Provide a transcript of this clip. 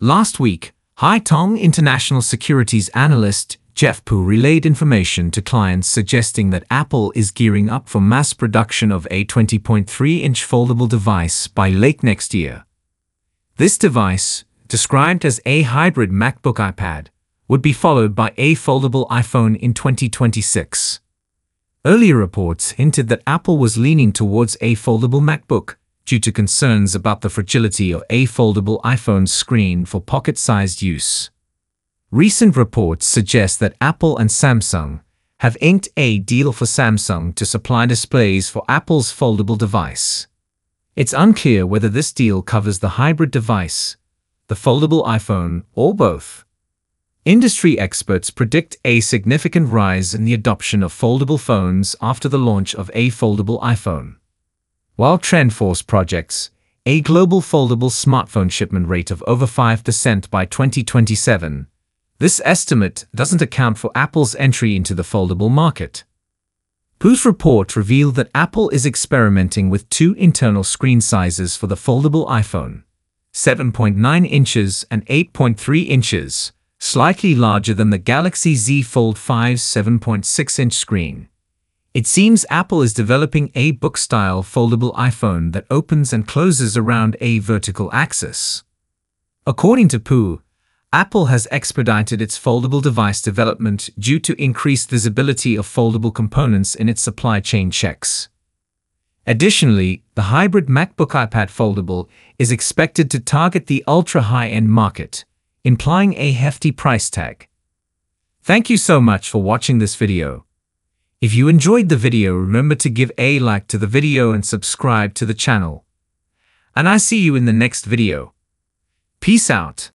Last week, Haitong International Securities analyst Jeff Pu relayed information to clients suggesting that Apple is gearing up for mass production of a 20.3-inch foldable device by late next year. This device, described as a hybrid MacBook iPad, would be followed by a foldable iPhone in 2026. Earlier reports hinted that Apple was leaning towards a foldable MacBook due to concerns about the fragility of a foldable iPhone screen for pocket-sized use. Recent reports suggest that Apple and Samsung have inked a deal for Samsung to supply displays for Apple's foldable device. It's unclear whether this deal covers the hybrid device, the foldable iPhone, or both. Industry experts predict a significant rise in the adoption of foldable phones after the launch of a foldable iPhone. While TrendForce projects a global foldable smartphone shipment rate of over 5% by 2027, this estimate doesn't account for Apple's entry into the foldable market. Pu's report revealed that Apple is experimenting with two internal screen sizes for the foldable iPhone, 7.9 inches and 8.3 inches, slightly larger than the Galaxy Z Fold 5's 7.6-inch screen. It seems Apple is developing a book-style foldable iPhone that opens and closes around a vertical axis. According to Pu, Apple has expedited its foldable device development due to increased visibility of foldable components in its supply chain checks. Additionally, the hybrid MacBook iPad foldable is expected to target the ultra-high-end market, implying a hefty price tag. Thank you so much for watching this video. If you enjoyed the video, remember to give a like to the video and subscribe to the channel. And I see you in the next video. Peace out.